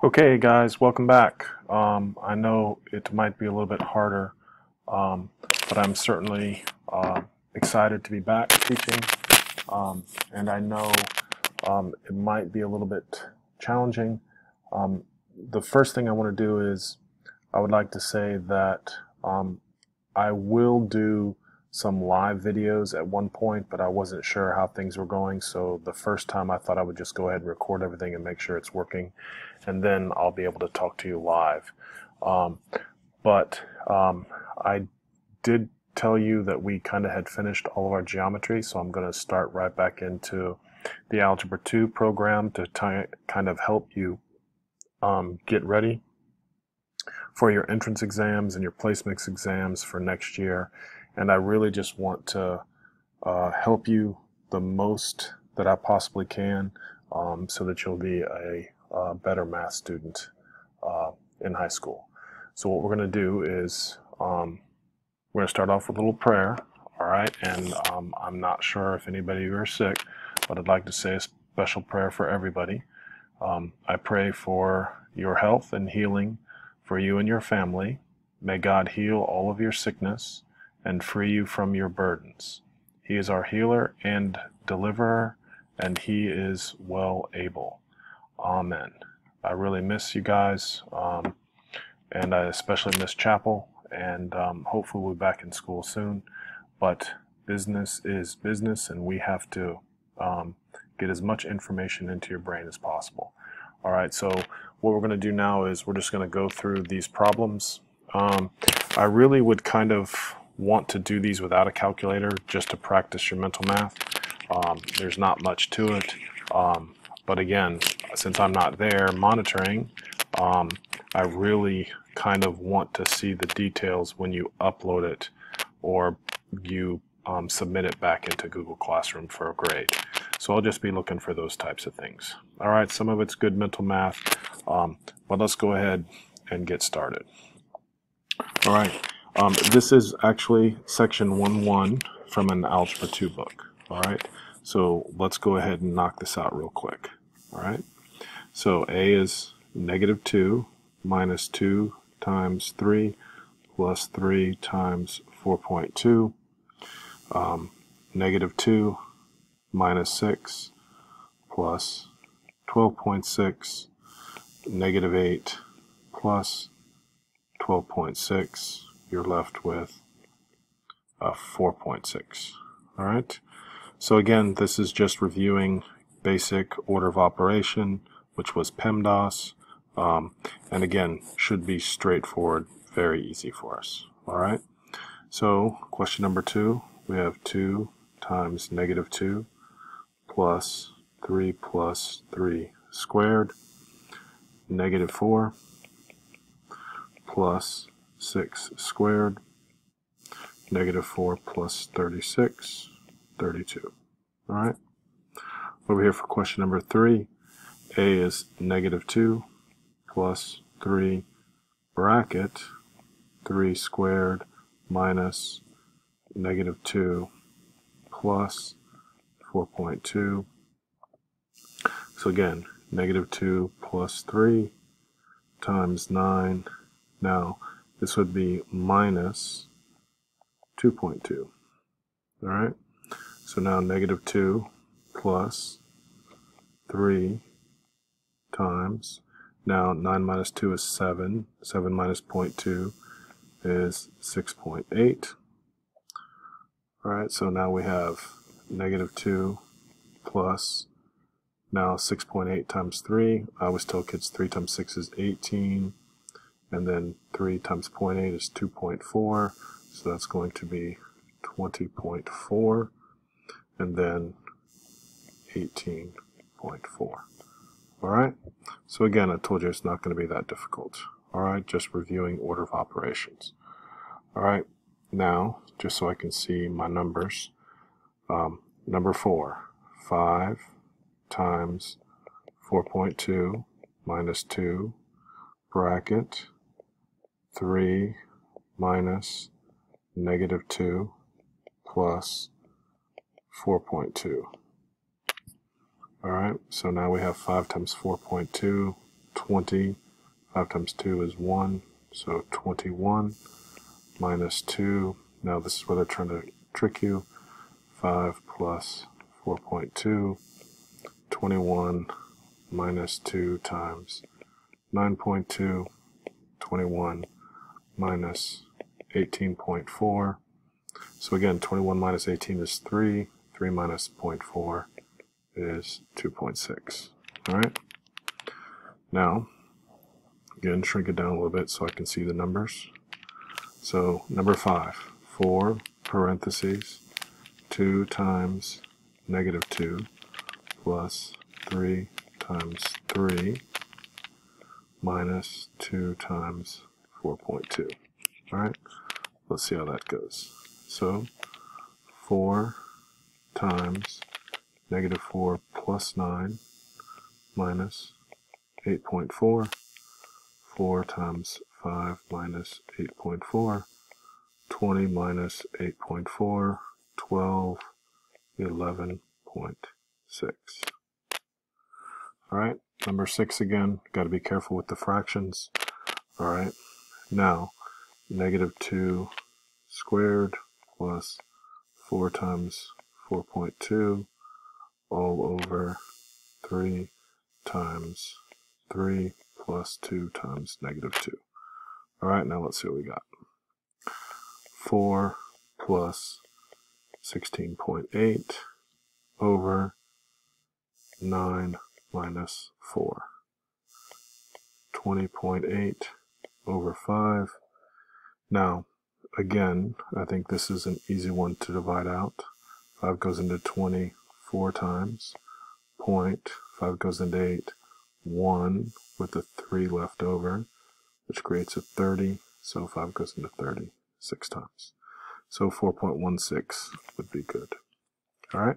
Okay, guys, welcome back. Um, I know it might be a little bit harder, um, but I'm certainly uh, excited to be back teaching. Um, and I know um, it might be a little bit challenging. Um, the first thing I want to do is I would like to say that um, I will do some live videos at one point, but I wasn't sure how things were going. So the first time I thought I would just go ahead and record everything and make sure it's working, and then I'll be able to talk to you live. Um, but um, I did tell you that we kind of had finished all of our geometry, so I'm going to start right back into the Algebra 2 program to kind of help you um, get ready for your entrance exams and your placements exams for next year and I really just want to uh, help you the most that I possibly can um, so that you'll be a, a better math student uh, in high school. So what we're going to do is um, we're going to start off with a little prayer, all right? And um, I'm not sure if anybody you are sick, but I'd like to say a special prayer for everybody. Um, I pray for your health and healing for you and your family. May God heal all of your sickness and free you from your burdens. He is our healer and deliverer, and He is well able. Amen. I really miss you guys, um, and I especially miss chapel, and um, hopefully we'll be back in school soon. But business is business, and we have to um, get as much information into your brain as possible. All right, so what we're going to do now is we're just going to go through these problems. Um, I really would kind of want to do these without a calculator just to practice your mental math. Um, there's not much to it. Um, but again, since I'm not there monitoring, um, I really kind of want to see the details when you upload it or you um, submit it back into Google Classroom for a grade. So I'll just be looking for those types of things. All right, some of it's good mental math, um, but let's go ahead and get started. All right. Um, this is actually section 1-1 from an Algebra 2 book. All right, so let's go ahead and knock this out real quick. All right, so A is negative 2 minus 2 times 3 plus 3 times 4.2. Um, negative 2 minus 6 plus 12.6 negative 8 plus 12.6 you're left with a 4.6. All right. So again, this is just reviewing basic order of operation, which was PEMDAS. Um, and again, should be straightforward, very easy for us. All right. So question number two, we have 2 times negative 2 plus 3 plus 3 squared, negative 4 plus 6 squared, negative 4 plus 36, 32. All right. Over here for question number 3, a is negative 2 plus 3 bracket 3 squared minus negative 2 plus 4.2. So again, negative 2 plus 3 times 9. Now, this would be minus 2.2. All right, so now negative 2 plus 3 times, now 9 minus 2 is 7, 7 minus 0.2 is 6.8. All right, so now we have negative 2 plus now 6.8 times 3. I always tell kids 3 times 6 is 18 and then 3 times 0.8 is 2.4 so that's going to be 20.4 and then 18.4 alright so again I told you it's not going to be that difficult. Alright just reviewing order of operations. Alright now just so I can see my numbers um, number 4 5 times 4.2 minus 2 bracket 3 minus negative 2 plus 4.2. Alright, so now we have 5 times 4.2, 20. 5 times 2 is 1, so 21 minus 2. Now this is where they're trying to trick you. 5 plus 4.2, 21 minus 2 times 9.2, 21 minus 18.4. So again, 21 minus 18 is 3. 3 minus 0.4 is 2.6. All right. Now, again, shrink it down a little bit so I can see the numbers. So number 5, 4 parentheses 2 times negative 2 plus 3 times 3 minus 2 times 4.2. Alright, let's see how that goes. So 4 times negative 4 plus 9 minus 8.4. 4 times 5 minus 8.4. 20 minus 8.4. 12. 11.6. Alright, number 6 again. Got to be careful with the fractions. Alright, now negative 2 squared plus 4 times 4.2 all over 3 times 3 plus 2 times negative 2. Alright, now let's see what we got. 4 plus 16.8 over 9 minus 4. 20.8 over 5. Now, again, I think this is an easy one to divide out. 5 goes into 20 four times. Point, 5 goes into 8, 1 with the 3 left over, which creates a 30. So 5 goes into 30 six times. So 4.16 would be good. All right.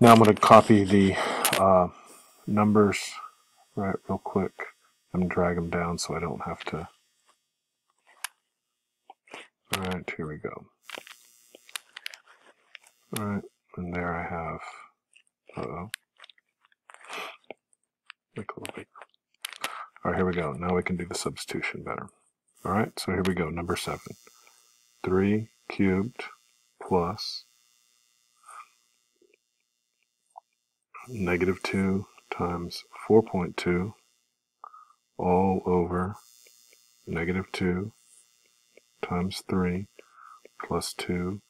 Now I'm going to copy the uh, numbers right real quick and drag them down so I don't have to. All right, here we go. All right, and there I have, uh-oh, make a little bigger. All right, here we go. Now we can do the substitution better. All right, so here we go, number seven. 3 cubed plus negative 2 times 4.2 all over negative 2 times 3 plus 2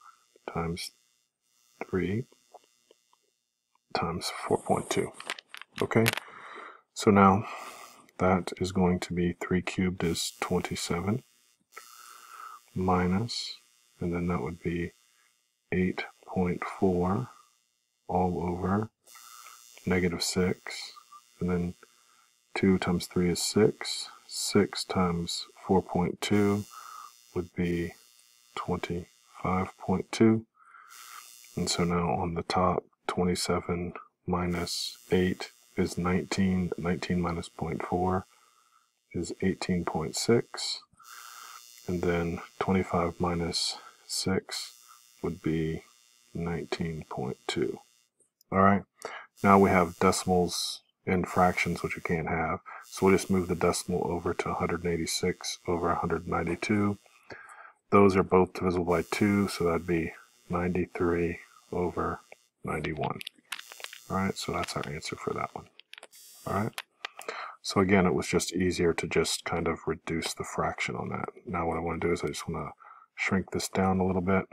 times 3 times 4.2. Okay, so now that is going to be 3 cubed is 27 minus, and then that would be 8.4 all over negative 6, and then 2 times 3 is 6. 6 times 4.2 would be 25.2. And so now on the top, 27 minus 8 is 19. 19 minus 0.4 is 18.6. And then 25 minus 6 would be 19.2. All right, now we have decimals and fractions, which we can't have. So we'll just move the decimal over to 186 over 192. Those are both divisible by 2, so that'd be 93 over 91. All right, so that's our answer for that one. All right. So again, it was just easier to just kind of reduce the fraction on that. Now what I want to do is I just want to shrink this down a little bit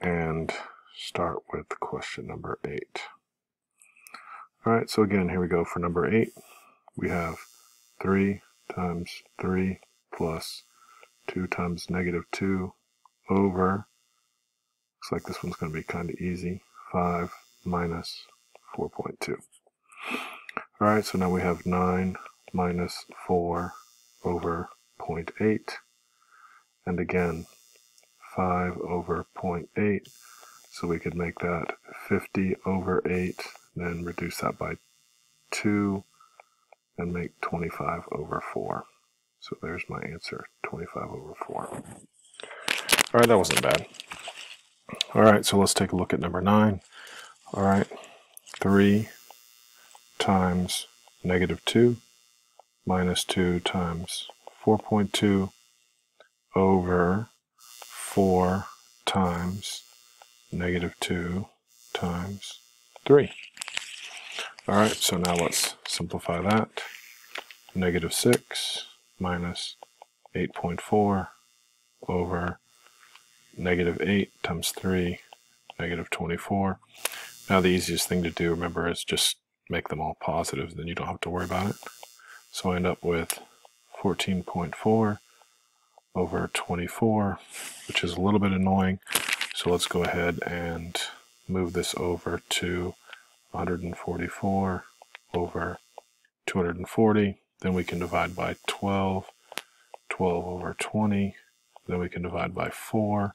and start with question number 8. Alright, so again, here we go for number 8. We have 3 times 3 plus 2 times negative 2 over, looks like this one's going to be kind of easy, 5 minus 4.2. Alright, so now we have 9 minus 4 over 0.8. And again, 5 over 0.8. So we could make that 50 over 8, then reduce that by 2, and make 25 over 4. So there's my answer, 25 over 4. All right, that wasn't bad. All right, so let's take a look at number 9. All right, 3 times negative 2 minus 2 times 4.2 over 4 times negative 2 times 3. All right, so now let's simplify that. Negative 6 minus 8.4 over negative 8 times 3, negative 24. Now the easiest thing to do, remember, is just make them all positive, then you don't have to worry about it. So I end up with 14.4 over 24, which is a little bit annoying. So let's go ahead and move this over to 144 over 240. Then we can divide by 12, 12 over 20. Then we can divide by 4.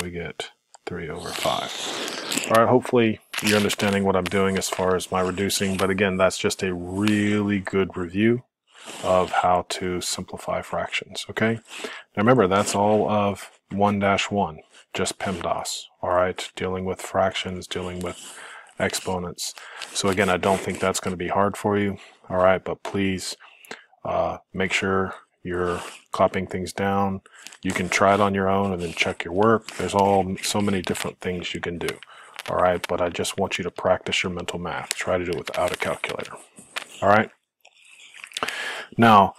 We get 3 over 5. All right, hopefully you're understanding what I'm doing as far as my reducing. But again, that's just a really good review of how to simplify fractions, okay? Now remember, that's all of 1-1, just PEMDAS, all right? Dealing with fractions, dealing with exponents. So again, I don't think that's going to be hard for you, all right? But please uh, make sure you're copying things down. You can try it on your own and then check your work. There's all so many different things you can do, all right? But I just want you to practice your mental math. Try to do it without a calculator, all right? Now,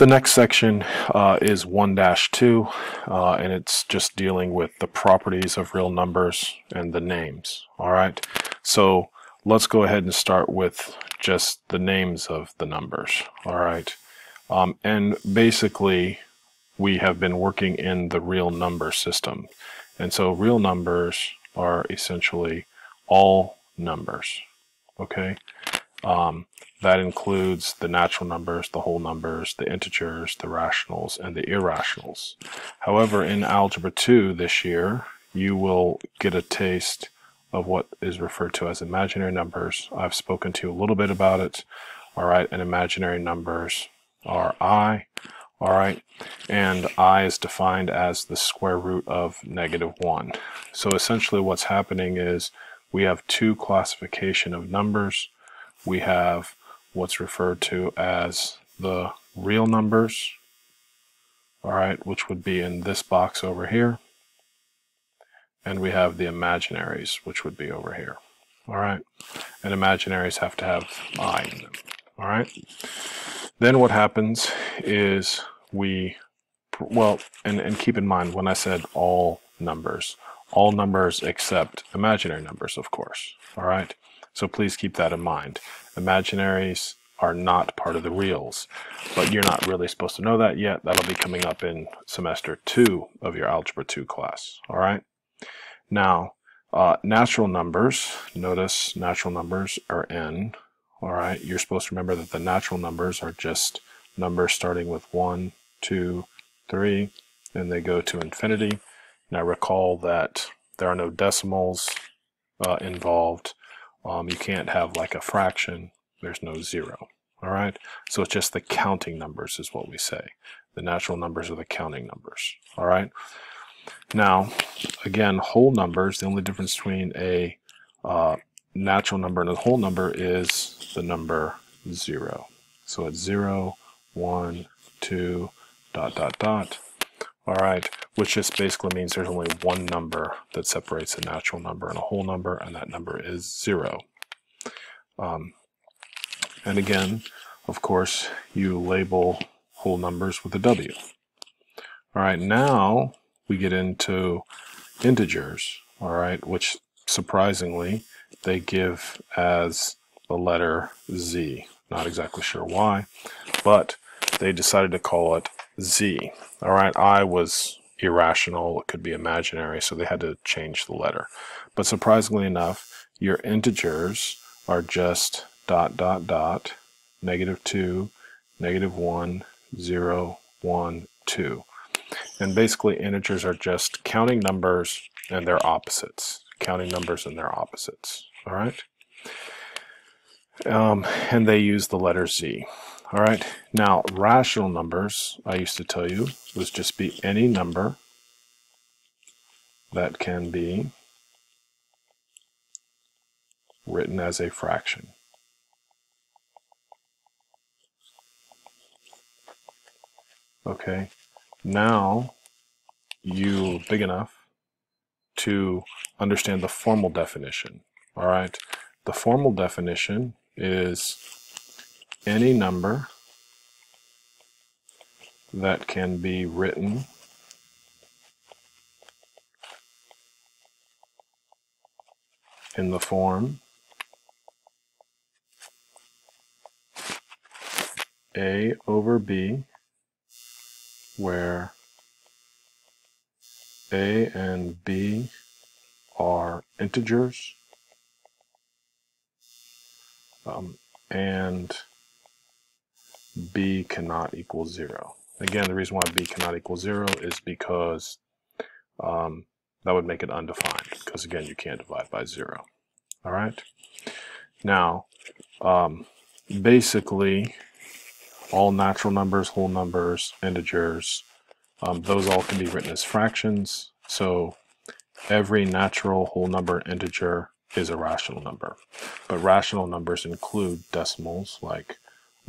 the next section uh, is 1-2, uh, and it's just dealing with the properties of real numbers and the names. All right, so let's go ahead and start with just the names of the numbers. All right, um, and basically we have been working in the real number system. And so real numbers are essentially all numbers. Okay, um, that includes the natural numbers, the whole numbers, the integers, the rationals, and the irrationals. However, in Algebra 2 this year, you will get a taste of what is referred to as imaginary numbers. I've spoken to you a little bit about it. All right, and imaginary numbers are i, all right, and i is defined as the square root of negative 1. So essentially what's happening is we have two classification of numbers. We have what's referred to as the real numbers, all right, which would be in this box over here. And we have the imaginaries, which would be over here. All right. And imaginaries have to have i in them. All right. Then what happens is we, well, and, and keep in mind when I said all numbers, all numbers except imaginary numbers, of course. All right. So please keep that in mind. Imaginaries are not part of the reals, but you're not really supposed to know that yet. That'll be coming up in semester two of your Algebra 2 class, all right? Now, uh, natural numbers, notice natural numbers are n, all right? You're supposed to remember that the natural numbers are just numbers starting with 1, 2, 3, and they go to infinity. Now recall that there are no decimals uh, involved, um, you can't have like a fraction. There's no zero. All right. So it's just the counting numbers is what we say. The natural numbers are the counting numbers. All right. Now, again, whole numbers, the only difference between a uh, natural number and a whole number is the number zero. So it's zero, one, two, dot, dot, dot. All right, which just basically means there's only one number that separates a natural number and a whole number, and that number is zero. Um, and again, of course, you label whole numbers with a W. All right, now we get into integers, all right, which surprisingly they give as the letter Z. Not exactly sure why, but they decided to call it Z. All right, I was irrational, it could be imaginary, so they had to change the letter. But surprisingly enough, your integers are just dot, dot, dot, negative 2, negative 1, 0, 1, 2. And basically integers are just counting numbers and their opposites. Counting numbers and their opposites. All right? Um, and they use the letter Z. All right, now rational numbers, I used to tell you, was just be any number that can be written as a fraction. Okay, now you big enough to understand the formal definition. All right, the formal definition is any number that can be written in the form a over b where a and b are integers um, and b cannot equal 0. Again, the reason why b cannot equal 0 is because um, that would make it undefined because again you can't divide by 0. All right. Now, um, basically all natural numbers, whole numbers, integers, um, those all can be written as fractions. So every natural whole number integer is a rational number. But rational numbers include decimals like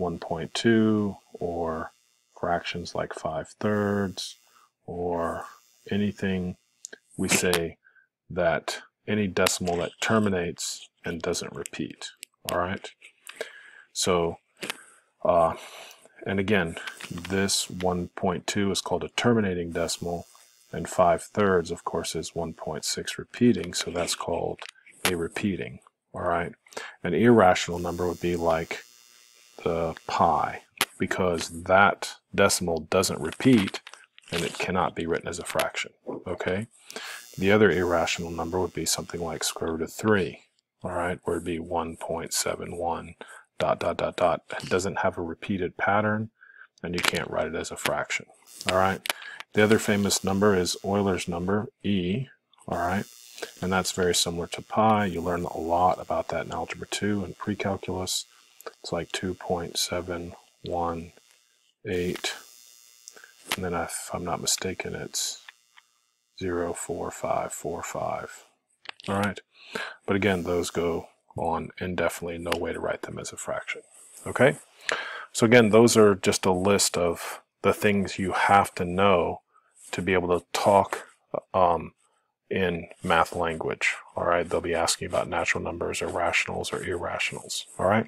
1.2 or fractions like 5 thirds or anything we say that any decimal that terminates and doesn't repeat. All right. So uh, and again, this 1.2 is called a terminating decimal, and 5 thirds, of course, is 1.6 repeating, so that's called a repeating. All right, an irrational number would be like the pi, because that decimal doesn't repeat, and it cannot be written as a fraction. Okay, the other irrational number would be something like square root of 3, all right, where it'd be 1.71 dot, dot, dot, dot. It doesn't have a repeated pattern, and you can't write it as a fraction. All right. The other famous number is Euler's number, E. All right. And that's very similar to pi. You learn a lot about that in Algebra 2 and pre-calculus. It's like 2.718. And then if I'm not mistaken, it's 04545. All right. But again, those go on indefinitely, no way to write them as a fraction. Okay? So again, those are just a list of the things you have to know to be able to talk um, in math language. All right, they'll be asking about natural numbers or rationals or irrationals. All right,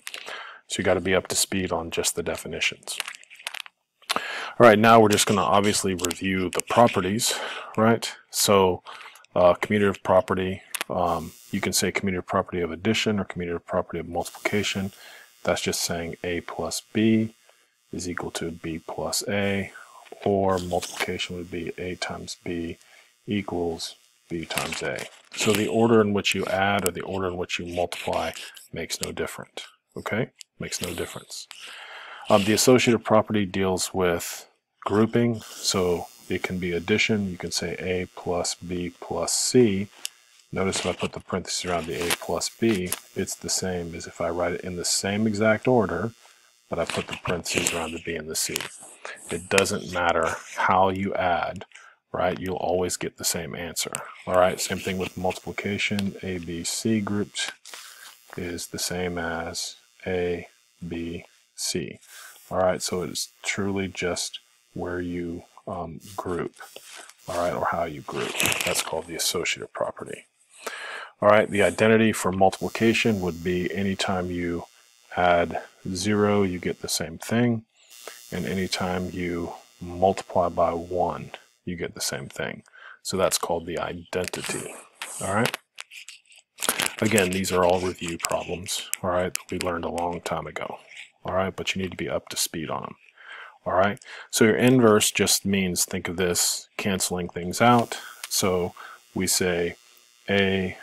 so you got to be up to speed on just the definitions. All right, now we're just going to obviously review the properties, right? So uh, commutative property, um, you can say commutative property of addition or commutative property of multiplication. That's just saying a plus b is equal to b plus a, or multiplication would be a times b equals b times a. So the order in which you add or the order in which you multiply makes no difference. Okay? Makes no difference. Um, the associative property deals with grouping. So it can be addition. You can say a plus b plus c Notice if I put the parentheses around the a plus b, it's the same as if I write it in the same exact order, but I put the parentheses around the b and the c. It doesn't matter how you add, right? You'll always get the same answer. All right, same thing with multiplication. A, B, C grouped is the same as A, B, C. All right, so it's truly just where you um, group, all right, or how you group. That's called the associative property. All right, the identity for multiplication would be anytime you add zero, you get the same thing. And anytime you multiply by one, you get the same thing. So that's called the identity. All right. Again, these are all review problems, all right, that we learned a long time ago. All right, but you need to be up to speed on them. All right, so your inverse just means, think of this, canceling things out. So we say A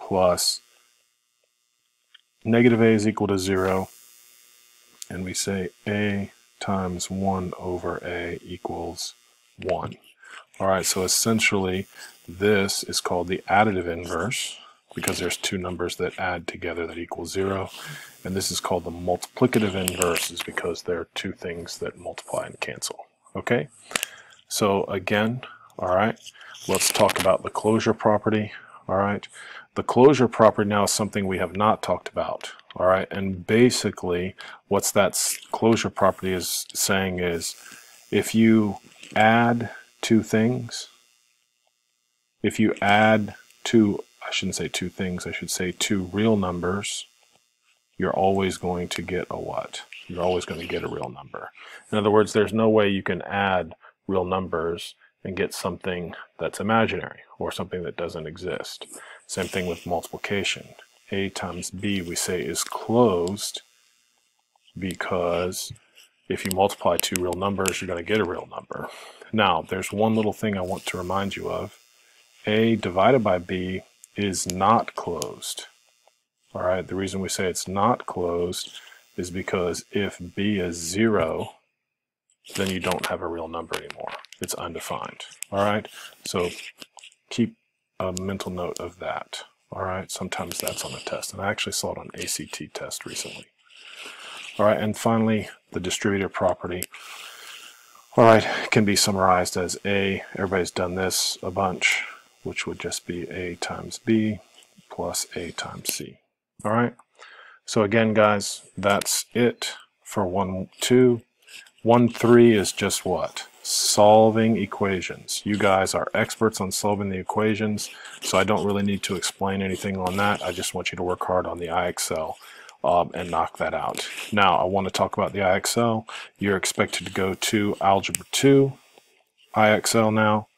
plus negative a is equal to 0, and we say a times 1 over a equals 1. All right, so essentially this is called the additive inverse because there's two numbers that add together that equal 0. And this is called the multiplicative inverse is because there are two things that multiply and cancel. Okay, so again, all right, let's talk about the closure property. All right, the closure property now is something we have not talked about. All right, and basically what's that closure property is saying is if you add two things, if you add two, I shouldn't say two things, I should say two real numbers, you're always going to get a what? You're always going to get a real number. In other words, there's no way you can add real numbers and get something that's imaginary or something that doesn't exist. Same thing with multiplication. A times B we say is closed because if you multiply two real numbers, you're going to get a real number. Now, there's one little thing I want to remind you of. A divided by B is not closed. All right, the reason we say it's not closed is because if B is zero, then you don't have a real number anymore. It's undefined. All right, so keep a mental note of that. All right, sometimes that's on a test, and I actually saw it on ACT test recently. All right, and finally, the distributive property. All right, can be summarized as A, everybody's done this a bunch, which would just be A times B plus A times C. All right, so again, guys, that's it for 1, 2. 1, 3 is just what? Solving equations. You guys are experts on solving the equations, so I don't really need to explain anything on that. I just want you to work hard on the IXL um, and knock that out. Now, I want to talk about the IXL. You're expected to go to Algebra 2 IXL now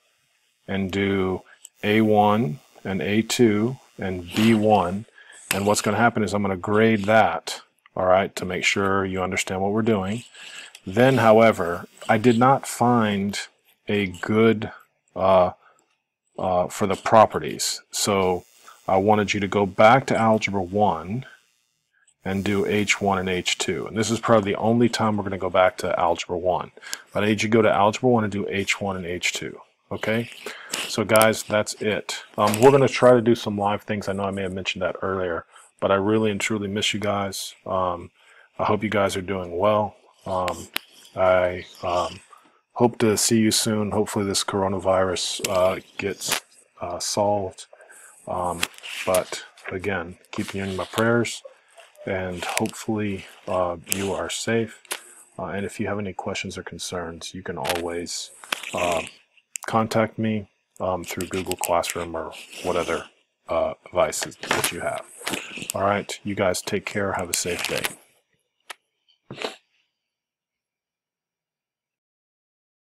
and do A1 and A2 and B1. And what's going to happen is I'm going to grade that, all right, to make sure you understand what we're doing. Then, however, I did not find a good uh, uh, for the properties. So I wanted you to go back to Algebra 1 and do H1 and H2. And this is probably the only time we're going to go back to Algebra 1. But I need you to go to Algebra 1 and do H1 and H2. Okay? So guys, that's it. Um, we're going to try to do some live things. I know I may have mentioned that earlier, but I really and truly miss you guys. Um, I hope you guys are doing well. Um, I um, hope to see you soon. Hopefully this coronavirus uh, gets uh, solved. Um, but again, keep you in my prayers and hopefully uh, you are safe. Uh, and if you have any questions or concerns, you can always uh, contact me um, through Google Classroom or what other uh, devices that you have. All right, you guys take care. Have a safe day.